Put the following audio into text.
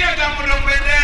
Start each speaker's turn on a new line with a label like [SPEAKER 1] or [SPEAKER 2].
[SPEAKER 1] izquierda por los pendejos.